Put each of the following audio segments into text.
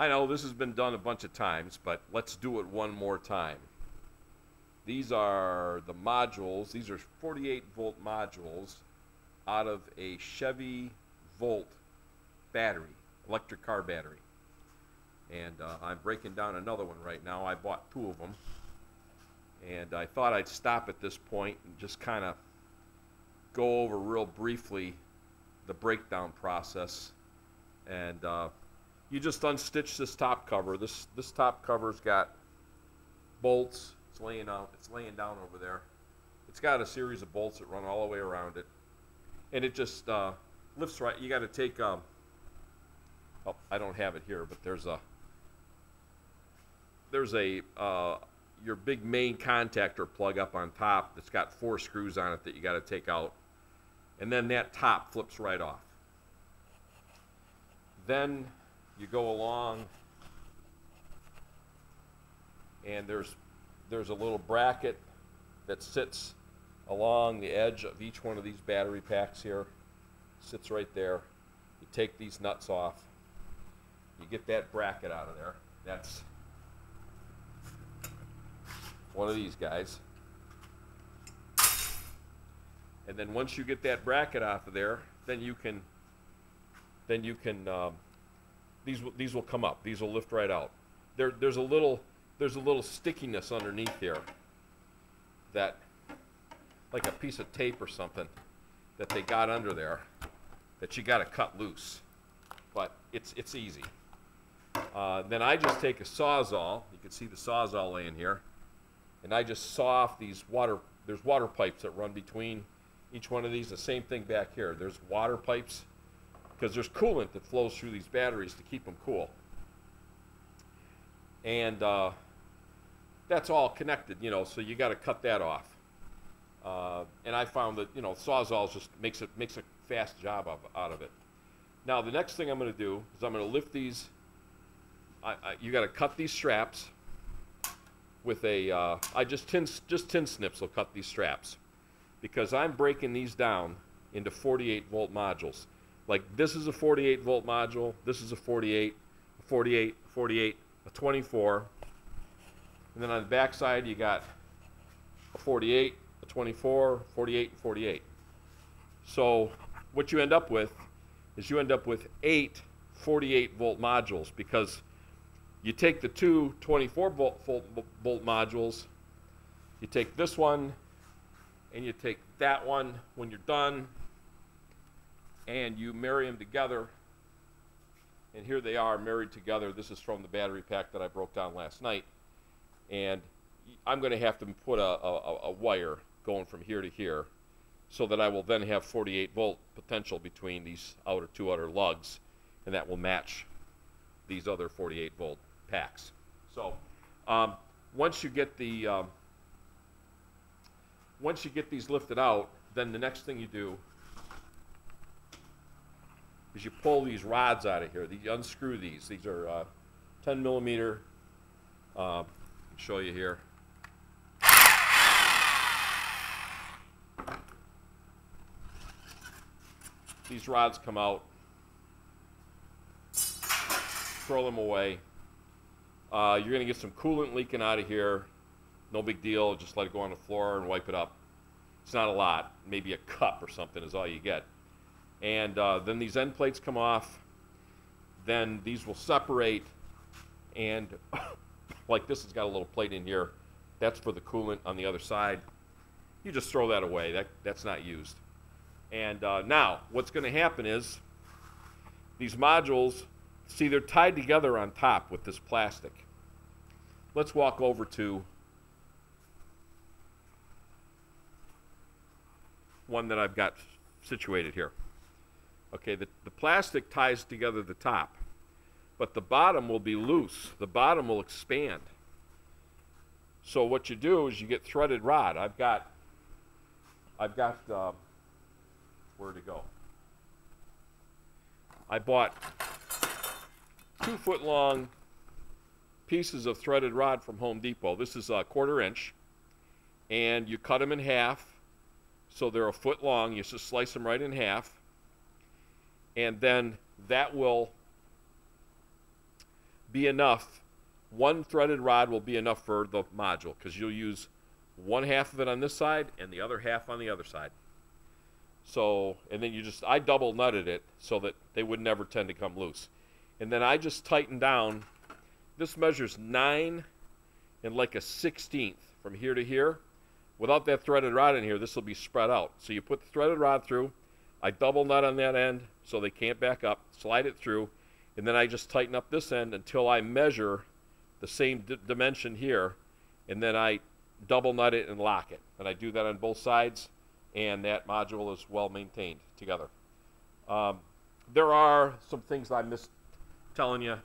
I know this has been done a bunch of times, but let's do it one more time. These are the modules. These are 48 volt modules out of a Chevy Volt battery, electric car battery. And uh, I'm breaking down another one right now. I bought two of them. And I thought I'd stop at this point and just kind of go over real briefly the breakdown process. And uh, you just unstitch this top cover. This this top cover's got bolts. It's laying out. It's laying down over there. It's got a series of bolts that run all the way around it, and it just uh, lifts right. You got to take. Um, oh, I don't have it here, but there's a there's a uh, your big main contactor plug up on top that's got four screws on it that you got to take out, and then that top flips right off. Then you go along, and there's there's a little bracket that sits along the edge of each one of these battery packs here. Sits right there. You take these nuts off. You get that bracket out of there. That's one of these guys. And then once you get that bracket off of there, then you can, then you can, um, these will, these will come up. These will lift right out. There, there's a little, there's a little stickiness underneath here that, like a piece of tape or something, that they got under there, that you got to cut loose. But it's it's easy. Uh, then I just take a sawzall. You can see the sawzall laying here and I just saw off these water, there's water pipes that run between each one of these. The same thing back here. There's water pipes because there's coolant that flows through these batteries to keep them cool. And uh, that's all connected, you know, so you got to cut that off. Uh, and I found that, you know, Sawzall just makes it makes a fast job of, out of it. Now, the next thing I'm going to do is I'm going to lift these. I, I, you got to cut these straps with a, uh, I just tin, just tin snips will cut these straps because I'm breaking these down into 48 volt modules. Like this is a 48 volt module, this is a 48, a 48, 48, a 24, and then on the back side you got a 48, a 24, 48, and 48. So what you end up with is you end up with eight 48 volt modules because you take the two 24 volt, volt, volt modules, you take this one, and you take that one when you're done, and you marry them together. And here they are married together. This is from the battery pack that I broke down last night. And I'm going to have to put a, a, a wire going from here to here so that I will then have 48 volt potential between these outer two outer lugs, and that will match these other 48 volt packs. So um, once you get the um, once you get these lifted out, then the next thing you do is you pull these rods out of here. You unscrew these. These are uh, 10 millimeter. Uh, show you here. These rods come out. Throw them away. Uh, you're going to get some coolant leaking out of here. No big deal. Just let it go on the floor and wipe it up. It's not a lot. Maybe a cup or something is all you get. And uh, then these end plates come off. Then these will separate. And like this has got a little plate in here. That's for the coolant on the other side. You just throw that away. That, that's not used. And uh, now, what's going to happen is these modules See, they're tied together on top with this plastic. Let's walk over to one that I've got situated here. Okay, the, the plastic ties together the top, but the bottom will be loose. The bottom will expand. So what you do is you get threaded rod. I've got, I've got, uh, where to go? I bought two foot long pieces of threaded rod from Home Depot. This is a quarter inch. And you cut them in half so they're a foot long. You just slice them right in half. And then that will be enough. One threaded rod will be enough for the module because you'll use one half of it on this side and the other half on the other side. So, and then you just, I double nutted it so that they would never tend to come loose. And then I just tightened down. This measures nine and like a sixteenth from here to here. Without that threaded rod in here, this will be spread out. So you put the threaded rod through. I double nut on that end so they can't back up. Slide it through. And then I just tighten up this end until I measure the same dimension here. And then I double nut it and lock it. And I do that on both sides. And that module is well maintained together. Um, there are some things I missed telling you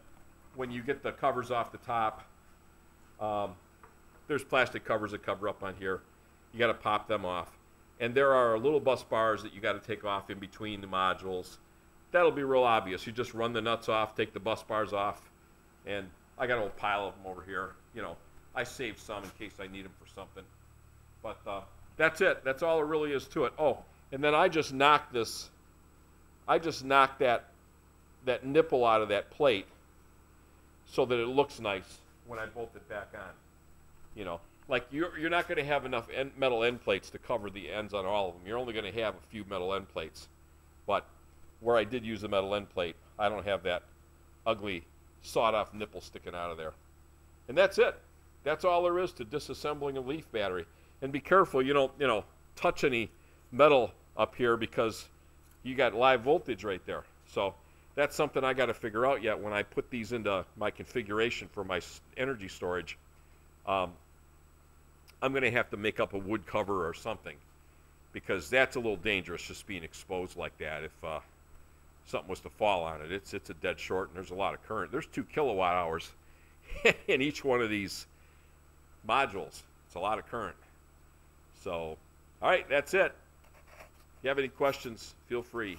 when you get the covers off the top. Um, there's plastic covers that cover up on here. You got to pop them off. And there are little bus bars that you got to take off in between the modules. That'll be real obvious. You just run the nuts off, take the bus bars off, and I got a little pile of them over here. You know, I saved some in case I need them for something. But uh, that's it. That's all there really is to it. Oh, and then I just knocked this. I just knocked that that nipple out of that plate so that it looks nice when I bolt it back on. You know, like you're, you're not going to have enough end, metal end plates to cover the ends on all of them. You're only going to have a few metal end plates. But where I did use a metal end plate, I don't have that ugly sawed-off nipple sticking out of there. And that's it. That's all there is to disassembling a leaf battery. And be careful, you don't, you know, touch any metal up here because you got live voltage right there. So that's something I got to figure out yet when I put these into my configuration for my energy storage. Um, I'm going to have to make up a wood cover or something because that's a little dangerous just being exposed like that if uh, something was to fall on it. It's, it's a dead short and there's a lot of current. There's two kilowatt hours in each one of these modules. It's a lot of current. So, all right, that's it. If you have any questions, feel free.